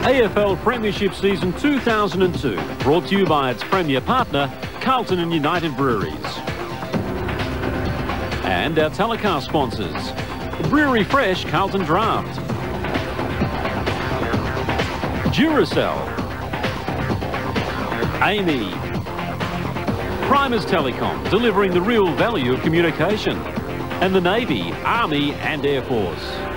AFL Premiership Season 2002, brought to you by its premier partner, Carlton and United Breweries. And our telecast sponsors, Brewery Fresh Carlton Draught, Duracell, AAMI, Primus Telecom, delivering the real value of communication, and the Navy, Army and Air Force.